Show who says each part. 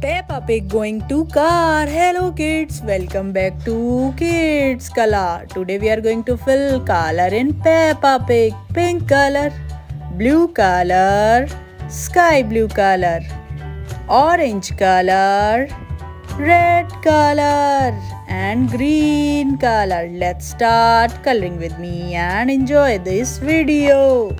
Speaker 1: Peppa Pig going to car. Hello kids, welcome back to Kids Color. Today we are going to fill color in Peppa Pig. Pink color, blue color, sky blue color, orange color, red color and green color. Let's start coloring with me and enjoy this video.